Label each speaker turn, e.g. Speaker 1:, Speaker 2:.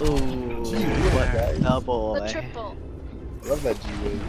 Speaker 1: Ooh, what a double,
Speaker 2: The triple.
Speaker 3: Love that G wave.